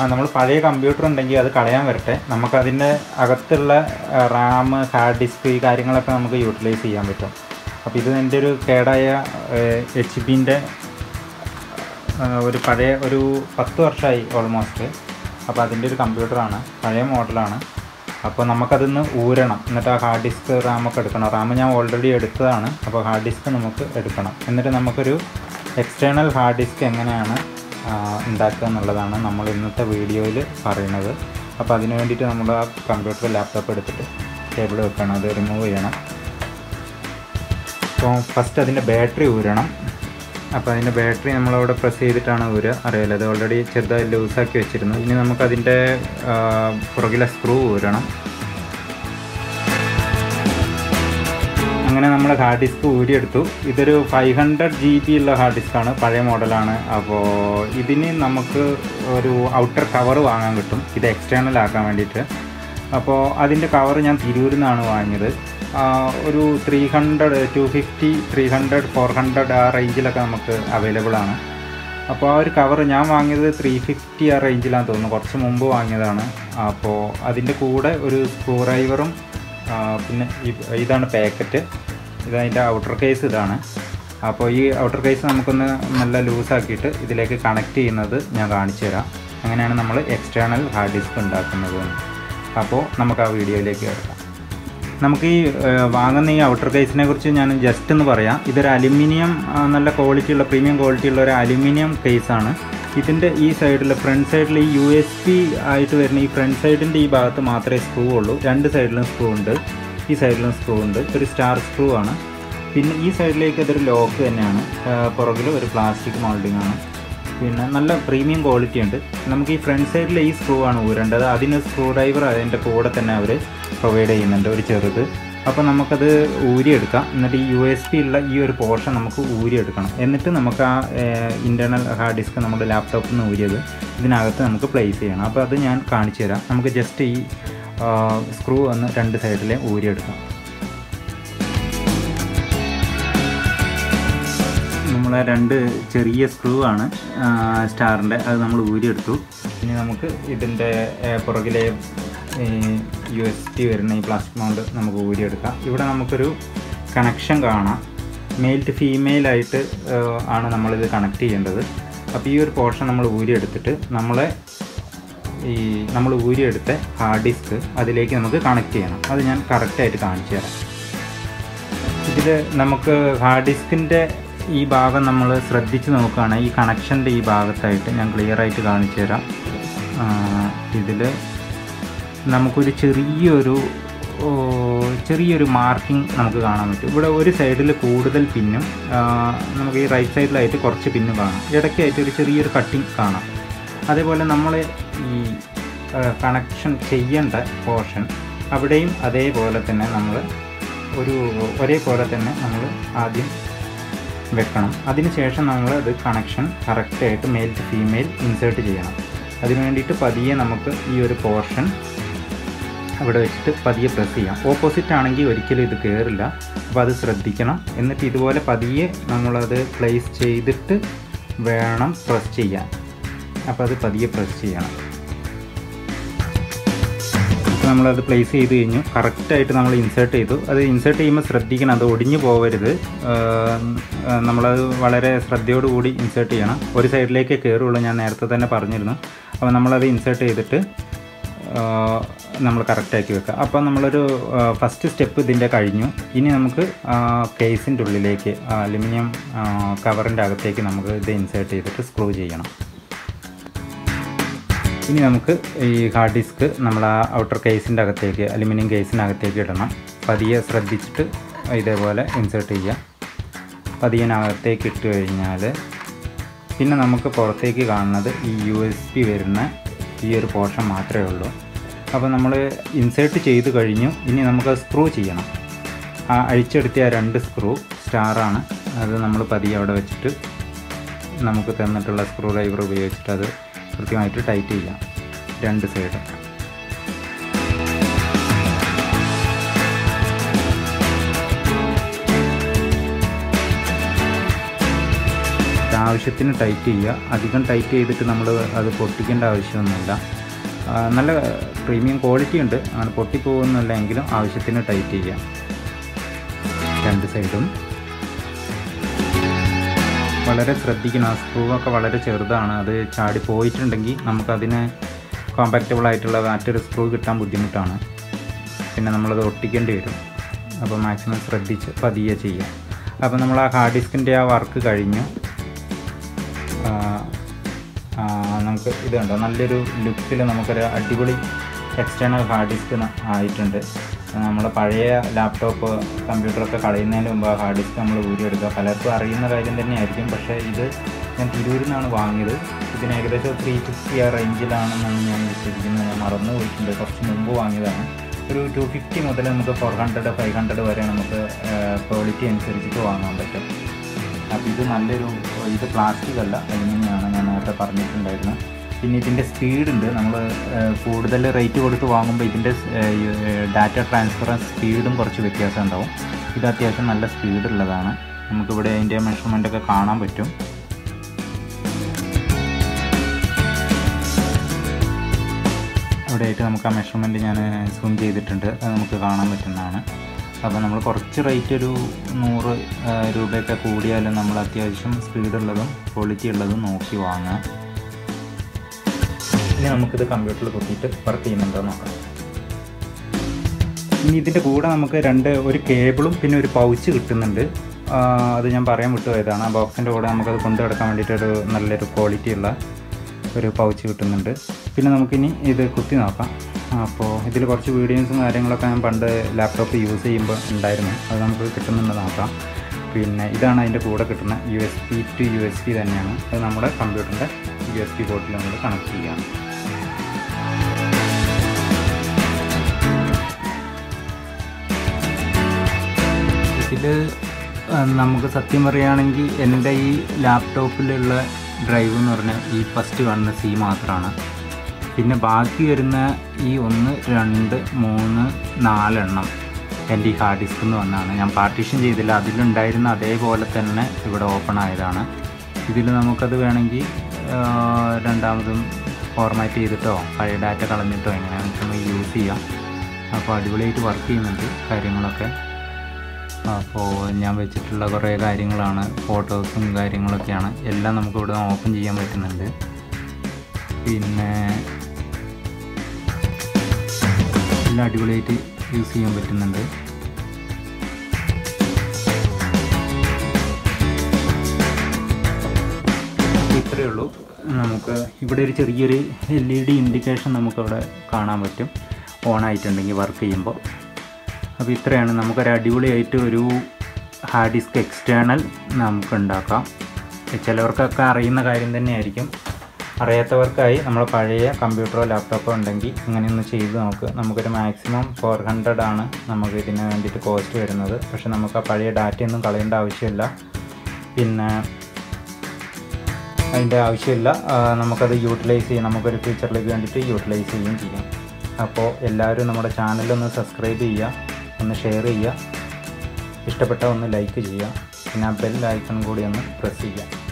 നമ്മൾ പഴയ കമ്പ്യൂട്ടർ ഉണ്ടെങ്കിൽ അത് കളയാൻ വരട്ടെ. നമുക്ക് അതിന്റെ അകത്തുള്ള റാം ഹാർഡ് ഡിസ്ക് ഈ കാര്യങ്ങളൊക്കെ നമുക്ക് യൂട്ടിലൈസ് ചെയ്യാൻ പറ്റും. അപ്പോൾ ഇത് എന്റെ ഒരു കേടായ എച്ച് പിന്റെ ഒരു പഴയ ഒരു പത്ത് വർഷമായി ഓൾമോസ്റ്റ് അപ്പോൾ അതിന്റെ ഒരു കമ്പ്യൂട്ടറാണ് പഴയ മോഡലാണ് അപ്പോൾ നമുക്കതിന്ന് ഊരണം. എന്നിട്ട് ആ ഹാർഡ് ഡിസ്ക് റാമൊക്കെ എടുക്കണം. റാം ഞാൻ ഓൾറെഡി എടുത്തതാണ്. അപ്പോൾ ഹാർഡ് ഡിസ്ക് നമുക്ക് എടുക്കണം. എന്നിട്ട് നമുക്കൊരു എക്സ്റ്റേണൽ ഹാർഡ് ഡിസ്ക് എങ്ങനെയാണ് ആ, ഉണ്ടാക്കുക എന്നുള്ളതാണ് നമ്മൾ ഇന്നത്തെ വീഡിയോയിൽ പറയുന്നത്. അപ്പോൾ അതിന് വേണ്ടിയിട്ട് നമ്മൾ ആ കമ്പ്യൂട്ടർ ലാപ്ടോപ്പ് എടുത്തിട്ട് ടേബിൾ വെക്കണം. അത് റിമൂവ് ചെയ്യണം. അപ്പോൾ ഫസ്റ്റ് അതിന്റെ ബാറ്ററി ഊരണം. അപ്പോൾ അതിന്റെ ബാറ്ററി നമ്മളവിടെ പ്രസ് ചെയ്തിട്ടാണ് ഊരുക അറിയാലോ അത് ഓൾറെഡി ചെറുതായി ലൂസാക്കി വെച്ചിരുന്നു. ഇനി നമുക്കതിന്റെ പുറകിലെ സ്ക്രൂ ഊരണം. അങ്ങനെ നമ്മൾ ഹാർഡ് ഡിസ്ക് ഊരിയെടുത്തു. ഇതൊരു ഫൈവ് ഹൺഡ്രഡ് ജി ബി ഉള്ള ഹാർഡ് ഡിസ്ക്കാണ് പഴയ മോഡലാണ്. അപ്പോൾ ഇതിന് നമുക്ക് ഒരു ഔട്ടർ കവർ വാങ്ങാൻ കിട്ടും. ഇത് എക്സ്റ്റേണൽ ആക്കാൻ വേണ്ടിയിട്ട്. അപ്പോൾ അതിന്റെ കവർ ഞാൻ തിരൂരിൽ നിന്നാണ് വാങ്ങിയത്. ഒരു three hundred two fifty three hundred four hundred ആ റേഞ്ചിലൊക്കെ നമുക്ക് അവൈലബിൾ ആണ്. അപ്പോൾ ആ ഒരു കവർ ഞാൻ വാങ്ങിയത് ത്രീ ഫിഫ്റ്റി ആ റേഞ്ചിലാണെന്ന് തോന്നുന്നു. കുറച്ച് മുമ്പ് വാങ്ങിയതാണ്. അപ്പോൾ അതിന്റെ കൂടെ ഒരു സ്ക്രൂ ഡ്രൈവറും പിന്നെ ഇതാണ് പാക്കറ്റ്. ഇതതിന്റെ ഔട്ടർ കേസ് ഇതാണ്. അപ്പോൾ ഈ ഔട്ടർ കേസ് നമുക്കൊന്ന് നല്ല ലൂസാക്കിയിട്ട് ഇതിലേക്ക് കണക്ട് ചെയ്യുന്നത് ഞാൻ കാണിച്ചു തരാം. അങ്ങനെയാണ് നമ്മൾ എക്സ്റ്റേണൽ ഹാർഡ് ഡിസ്ക് ഉണ്ടാക്കുന്നത്. അപ്പോൾ നമുക്ക് ആ വീഡിയോയിലേക്ക് കിടക്കാം നമുക്ക് ഈ വാങ്ങുന്ന ഈ ഔട്ടർ കേസിനെ കുറിച്ച് ഞാൻ ജസ്റ്റ് ഒന്ന് പറയാം. ഇതൊരു അലുമിനിയം നല്ല ക്വാളിറ്റിയുള്ള പ്രീമിയം ക്വാളിറ്റിയുള്ള ഒരു അലുമിനിയം കേസാണ് ഇതിന്റെ ഈ സൈഡിൽ ഫ്രണ്ട് സൈഡിൽ ഈ യു എസ് പി ആയിട്ട് വരുന്ന ഈ ഫ്രണ്ട് സൈഡിന്റെ ഈ ഭാഗത്ത് മാത്രമേ സ്ക്രൂ ഉള്ളൂ. രണ്ട് സൈഡിലും സ്ക്രൂ ഉണ്ട്. ഈ സൈഡിലും സ്ക്രൂ ഉണ്ട്. ഒരു സ്റ്റാർ സ്ക്രൂ ആണ്. പിന്നെ ഈ സൈഡിലേക്ക് ഇതൊരു ലോക്ക് തന്നെയാണ്. പുറകിൽ ഒരു പ്ലാസ്റ്റിക് മോൾഡിംഗ് ആണ്. പിന്നെ നല്ല പ്രീമിയം ക്വാളിറ്റി ഉണ്ട്. നമുക്ക് ഈ ഫ്രണ്ട് സൈഡിൽ ഈ സ്ക്രൂ ആണ് ഊരേണ്ടത്. അതിന് സ്ക്രൂ ഡ്രൈവർ അതിന്റെ കൂടെ തന്നെ അവർ പ്രൊവൈഡ് ചെയ്യുന്നുണ്ട് ഒരു ചെറുത്. അപ്പോൾ നമുക്കത് ഊരിയെടുക്കാം. എന്നിട്ട് ഈ യു എസ് പി ഉള്ള ഈ ഒരു പോർഷൻ നമുക്ക് ഊരിയെടുക്കണം. എന്നിട്ട് നമുക്ക് ആ ഇന്റേർണൽ ഹാർഡ് ഡിസ്ക് നമ്മുടെ ലാപ്ടോപ്പിൽ നിന്ന് ഊരിയത് ഇതിനകത്ത് നമുക്ക് പ്ലേസ് ചെയ്യണം. അപ്പോൾ അത് ഞാൻ കാണിച്ചു തരാം നമുക്ക് ജസ്റ്റ് ഈ സ്ക്രൂ ഒന്ന് രണ്ട് സൈഡിലെ ഊരിയെടുക്കാം. നമ്മളെ രണ്ട് ചെറിയ സ്ക്രൂ ആണ് സ്റ്റാറിന്റെ അത് നമ്മൾ ഊരിയെടുത്തു. ഇനി നമുക്ക് ഇതിന്റെ പുറകിലെ യു എസ് ടി വരുന്ന ഈ പ്ലാസ്റ്റിക് മൗണ്ട് നമുക്ക് ഊരിയെടുക്കാം. ഇവിടെ നമുക്കൊരു കണക്ഷൻ കാണാം. മെയിൽ ടു ഫീമെയിൽ ആയിട്ട് ആണ് നമ്മളിത് കണക്ട് ചെയ്യേണ്ടത്. അപ്പോൾ ഈ ഒരു പോർഷൻ നമ്മൾ ഊരിയെടുത്തിട്ട് നമ്മളെ ഈ നമ്മൾ ഊരിയെടുത്ത ഹാർഡ് ഡിസ്ക് അതിലേക്ക് നമുക്ക് കണക്ട് ചെയ്യണം. അത് ഞാൻ കറക്റ്റായിട്ട് കാണിച്ചു തരാം. ഇതിൽ നമുക്ക് ഹാർഡ് ഡിസ്കിന്റെ ഈ ഭാഗം നമ്മൾ ശ്രദ്ധിച്ച് നോക്കുകയാണെങ്കിൽ ഈ കണക്ഷന്റെ ഈ ഭാഗത്തായിട്ട് ഞാൻ ക്ലിയർ ആയിട്ട് കാണിച്ചു തരാം. ഇതിൽ നമുക്കൊരു ചെറിയൊരു ചെറിയൊരു മാർക്കിംഗ് നമുക്ക് കാണാൻ പറ്റും. ഇവിടെ ഒരു സൈഡിൽ കൂടുതൽ പിന്നും നമുക്ക് ഈ റൈറ്റ് സൈഡിലായിട്ട് കുറച്ച് പിന്നും കാണാം. ഇടയ്ക്കായിട്ട് ഒരു ചെറിയൊരു കട്ടിങ് കാണാം. അതേപോലെ നമ്മൾ ഈ കണക്ഷൻ ചെയ്യേണ്ട പോർഷൻ അവിടെയും അതേപോലെ തന്നെ നമ്മൾ ഒരു ഒരേപോലെ തന്നെ നമ്മൾ ആദ്യം വെക്കണം. അതിനുശേഷം നമ്മൾ അത് കണക്ഷൻ കറക്റ്റായിട്ട് മെയിൽ ടു ഫീമെയിൽ ഇൻസേർട്ട് ചെയ്യണം. അതിന് വേണ്ടിയിട്ട് പതിയെ നമുക്ക് ഈ ഒരു പോർഷൻ അവിടെ വെച്ചിട്ട് പതിയെ പ്രസ് ചെയ്യാം. ഓപ്പോസിറ്റ് ആണെങ്കിൽ ഒരിക്കലും ഇത് കയറില്ല അപ്പോൾ അത് ശ്രദ്ധിക്കണം. എന്നിട്ട് ഇതുപോലെ പതിയെ നമ്മളത് പ്ലേസ് ചെയ്തിട്ട് വേണം പ്രസ് ചെയ്യാൻ. അപ്പോൾ അത് പതിയെ പ്രസ് ചെയ്യണം. ഇപ്പോൾ നമ്മളത് പ്ലേസ് ചെയ്ത് കഴിഞ്ഞു. കറക്റ്റായിട്ട് നമ്മൾ ഇൻസേർട്ട് ചെയ്തു. അത് ഇൻസേർട്ട് ചെയ്യുമ്പോൾ ശ്രദ്ധിക്കണം. അത് ഒടിഞ്ഞു പോകരുത് നമ്മളത് വളരെ ശ്രദ്ധയോടുകൂടി ഇൻസേർട്ട് ചെയ്യണം. ഒരു സൈഡിലേക്ക് കയറുള്ളൂ ഞാൻ നേരത്തെ തന്നെ പറഞ്ഞിരുന്നു. അപ്പോൾ നമ്മളത് ഇൻസേർട്ട് ചെയ്തിട്ട് നമ്മൾ കറക്റ്റാക്കി വെക്കുക. അപ്പോൾ നമ്മളൊരു ഫസ്റ്റ് സ്റ്റെപ്പ് ഇതിന്റെ കഴിഞ്ഞു. ഇനി നമുക്ക് കേസിന്റെ ഉള്ളിലേക്ക് അലുമിനിയം കവറിന്റെ അകത്തേക്ക് നമുക്ക് ഇത് ഇൻസേർട്ട് ചെയ്തിട്ട് സ്ക്രൂ ചെയ്യണം. ഇനി നമുക്ക് ഈ ഹാർഡ് ഡിസ്ക് നമ്മൾ ആ ഔട്ടർ കേസിന്റെ അകത്തേക്ക് അലുമിനിയം കേസിനകത്തേക്ക് ഇടണം. പതിയെ ശ്രദ്ധിച്ചിട്ട് ഇതേപോലെ ഇൻസേർട്ട് ചെയ്യുക. പതിയനകത്തേക്ക് ഇട്ട് കഴിഞ്ഞാൽ പിന്നെ നമുക്ക് പുറത്തേക്ക് കാണുന്നത് ഈ യു എസ് പി വരുന്ന ഈ ഒരു പോർഷൻ മാത്രമേ ഉള്ളൂ. അപ്പോൾ നമ്മൾ ഇൻസേർട്ട് ചെയ്ത് കഴിഞ്ഞു. ഇനി നമുക്ക് സ്ക്രൂ ചെയ്യണം. ആ അഴിച്ചെടുത്തിയ രണ്ട് സ്ക്രൂ സ്റ്റാറാണ് അത് നമ്മൾ പതിയെ അവിടെ വെച്ചിട്ട് നമുക്ക് തന്നിട്ടുള്ള സ്ക്രൂ ഡ്രൈവർ ഉപയോഗിച്ചിട്ട് അത് കൃത്യമായിട്ട് ടൈറ്റ് ചെയ്യാം രണ്ട് സൈഡ് ആവശ്യത്തിന് ടൈറ്റ് ചെയ്യുക അധികം ടൈറ്റ് ചെയ്തിട്ട് നമ്മൾ അത് പൊട്ടിക്കേണ്ട ആവശ്യമൊന്നുമില്ല. നല്ല പ്രീമിയം ക്വാളിറ്റി ഉണ്ട്. അങ്ങനെ പൊട്ടിപ്പോകുന്നില്ല എങ്കിലും ആവശ്യത്തിന് ടൈറ്റ് ചെയ്യുക രണ്ട് സൈഡും വളരെ ശ്രദ്ധിക്കണം. ആ സ്ക്രൂ ഒക്കെ വളരെ ചെറുതാണ്. അത് ചാടി പോയിട്ടുണ്ടെങ്കിൽ നമുക്കതിന് കോമ്പാക്റ്റബിൾ ആയിട്ടുള്ള മറ്റൊരു സ്ക്രൂ കിട്ടാൻ ബുദ്ധിമുട്ടാണ്. പിന്നെ നമ്മളത് ഒട്ടിക്കേണ്ടി വരും. അപ്പോൾ മാക്സിമം ശ്രദ്ധിച്ച് പതിയെ ചെയ്യാം. അപ്പോൾ നമ്മൾ ആ ഹാർഡ് ഡിസ്കിന്റെ ആ വർക്ക് കഴിഞ്ഞു നമുക്ക് ഇത് കണ്ടോ? നല്ലൊരു ലുക്കിൽ നമുക്കൊരു അടിപൊളി എക്സ്റ്റേണൽ ഹാർഡ് ഡിസ്ക് ആയിട്ടുണ്ട്. നമ്മൾ പഴയ ലാപ്ടോപ്പ് കമ്പ്യൂട്ടറൊക്കെ കളയുന്നതിന് മുമ്പ് ആ ഹാർഡ് ഡിസ്ക് നമ്മൾ ഊരിയെടുക്കുക. പലർക്കും അറിയുന്ന കാര്യം തന്നെയായിരിക്കും. പക്ഷേ ഇത് ഞാൻ തിരൂരിൽ നിന്നാണ് വാങ്ങിയത്. ഇതിന് ഏകദേശം ത്രീ ഫിഫ്റ്റി ആ റേഞ്ചിലാണെന്നാണ് ഞാൻ വിശ്വസിക്കുന്നത്. ഞാൻ മറന്നു പോയിട്ടുണ്ട്. കുറച്ച് മുമ്പ് വാങ്ങിയതാണ്. ഒരു ടു ഫിഫ്റ്റി മുതൽ നമുക്ക് ഫോർ ഹൺഡ്രഡ് ഫൈവ് ഹൺഡ്രഡ് വരെ നമുക്ക് ക്വാളിറ്റി അനുസരിച്ചിട്ട് വാങ്ങാൻ പറ്റും. അപ്പോൾ ഇത് നല്ലൊരു ഇത് പ്ലാസ്റ്റിക് അല്ല. അലുമിനിയാണ് ഞാൻ നേരത്തെ പറഞ്ഞിട്ടുണ്ടായിരുന്നു. പിന്നെ ഇതിന്റെ സ്പീഡ് ഉണ്ട്. നമ്മൾ കൂടുതൽ റേറ്റ് കൊടുത്ത് വാങ്ങുമ്പോൾ ഇതിന്റെ ഡാറ്റ ട്രാൻസ്ഫറൻസ് സ്പീഡും കുറച്ച് വ്യത്യാസം ഉണ്ടാവും. ഇത് അത്യാവശ്യം നല്ല സ്പീഡ് ഉള്ളതാണ്. നമുക്കിവിടെ അതിന്റെ മെഷർമെന്റ് ഒക്കെ കാണാൻ പറ്റും. ഇവിടെയായിട്ട് നമുക്ക് ആ മെഷർമെന്റ് ഞാൻ സൂം ചെയ്തിട്ടുണ്ട്. അത് നമുക്ക് കാണാൻ പറ്റുന്നതാണ്. അപ്പോൾ നമ്മൾ കുറച്ച് റേറ്റ് ഒരു നൂറ് രൂപയൊക്കെ കൂടിയാലും നമ്മൾ അത്യാവശ്യം സ്പീഡുള്ളതും ക്വാളിറ്റി ഉള്ളതും നോക്കി വാങ്ങുക. ഇനി നമുക്കിത് കമ്പ്യൂട്ടറിൽ കുത്തിയിട്ട് വർക്ക് ചെയ്യുന്നുണ്ടോ നോക്കാം. ഇനി ഇതിന്റെ കൂടെ നമുക്ക് രണ്ട് ഒരു കേബിളും പിന്നെ ഒരു പൗച്ച് കിട്ടുന്നുണ്ട്. അത് ഞാൻ പറയാൻ വിട്ടുപോയതാണ്. ആ ബോക്സിന്റെ കൂടെ നമുക്കത് കൊണ്ടു കിടക്കാൻ വേണ്ടിയിട്ടൊരു നല്ലൊരു ക്വാളിറ്റി ഉള്ള ഒരു പൗച്ച് കിട്ടുന്നുണ്ട്. പിന്നെ നമുക്കിനി ഇത് കുത്തി നോക്കാം. അപ്പോൾ ഇതിൽ കുറച്ച് വീഡിയോസും കാര്യങ്ങളൊക്കെ ഞാൻ പണ്ട് ലാപ്ടോപ്പ് യൂസ് ചെയ്യുമ്പോൾ ഉണ്ടായിരുന്നു. അത് നമുക്ക് കിട്ടുന്നുണ്ട് നോക്കാം. പിന്നെ ഇതാണ് അതിന്റെ കൂടെ കിട്ടുന്ന U S B to U S B തന്നെയാണ്. അത് നമ്മുടെ കമ്പ്യൂട്ടറിന്റെ യു എസ് പി ബോട്ടിൽ നമ്മൾ കണക്ട് ചെയ്യാം. ഇതിൽ നമുക്ക് സത്യം പറയുകയാണെങ്കിൽ എന്റെ ഈ ലാപ്ടോപ്പിലുള്ള ഡ്രൈവ് എന്ന് പറഞ്ഞാൽ ഈ ഫസ്റ്റ് കാണുന്ന സി മാത്രമാണ് പിന്നെ ബാക്കി വരുന്ന ഈ ഒന്ന് രണ്ട് മൂന്ന് നാലെണ്ണം എന്റെ ഈ ഹാർഡ് ഡിസ്ക് എന്ന് വന്നാണ്. ഞാൻ പാർട്ടീഷൻ ചെയ്തില്ല. അതിലുണ്ടായിരുന്ന അതേപോലെ തന്നെ ഇവിടെ ഓപ്പൺ ആയതാണ്. ഇതിൽ നമുക്കത് വേണമെങ്കിൽ രണ്ടാമതും ഫോർമാറ്റ് ചെയ്തിട്ടോ പഴയ ഡാറ്റ കളഞ്ഞിട്ടോ എങ്ങനെയാണെന്ന് വെച്ചാൽ യൂസ് ചെയ്യാം. അപ്പോൾ അടിപൊളിയായിട്ട് വർക്ക് ചെയ്യുന്നുണ്ട് കാര്യങ്ങളൊക്കെ. അപ്പോൾ ഞാൻ വെച്ചിട്ടുള്ള കുറേ കാര്യങ്ങളാണ് ഫോട്ടോസും കാര്യങ്ങളൊക്കെയാണ്. എല്ലാം നമുക്ക് ഇവിടെ ഓപ്പൺ ചെയ്യാൻ പറ്റുന്നുണ്ട്. പിന്നെ എല്ലാം അടിപൊളിയായിട്ട് യൂസ് ചെയ്യാൻ പറ്റുന്നുണ്ട്. ഇത്രയേ ഉള്ളൂ. നമുക്ക് ഇവിടെ ഒരു ചെറിയൊരു എൽ ഇ ഡി ഇൻഡിക്കേഷൻ നമുക്കവിടെ കാണാൻ പറ്റും. ഓൺ ആയിട്ടുണ്ടെങ്കിൽ വർക്ക് ചെയ്യുമ്പോൾ. അപ്പോൾ ഇത്രയാണ്. നമുക്കൊരു അടിപൊളിയായിട്ട് ഒരു ഹാർഡ് ഡിസ്ക് എക്സ്റ്റേണൽ നമുക്ക് ഉണ്ടാക്കാം ചിലവർക്കൊക്കെ അറിയുന്ന കാര്യം തന്നെയായിരിക്കും. അറിയാത്തവർക്കായി നമ്മൾ പഴയ കമ്പ്യൂട്ടറോ ലാപ്ടോപ്പോ ഉണ്ടെങ്കിൽ ഇങ്ങനെയൊന്ന് ചെയ്ത് നോക്ക്. നമുക്കൊരു മാക്സിമം ഫോർ ഹൺഡ്രഡ് ആണ് നമുക്ക് ഇതിന് വേണ്ടിയിട്ട് കോസ്റ്റ് വരുന്നത്. പക്ഷെ നമുക്ക് ആ പഴയ ഡാറ്റയൊന്നും കളയേണ്ട ആവശ്യമില്ല. പിന്നെ അതിന്റെ ആവശ്യമില്ല. നമുക്കത് യൂട്ടിലൈസ് ചെയ്യാം. നമുക്കൊരു ഫ്യൂച്ചറിലേക്ക് വേണ്ടിയിട്ട് യൂട്ടിലൈസ് ചെയ്യുകയും ചെയ്യാം. അപ്പോൾ എല്ലാവരും നമ്മുടെ ചാനലൊന്ന് സബ്സ്ക്രൈബ് ചെയ്യുക. ഒന്ന് ഷെയർ ചെയ്യുക. ഇഷ്ടപ്പെട്ട ഒന്ന് ലൈക്ക് ചെയ്യുക. പിന്നെ ആ ബെൽ ഐക്കൺ കൂടി ഒന്ന് പ്രസ് ചെയ്യുക.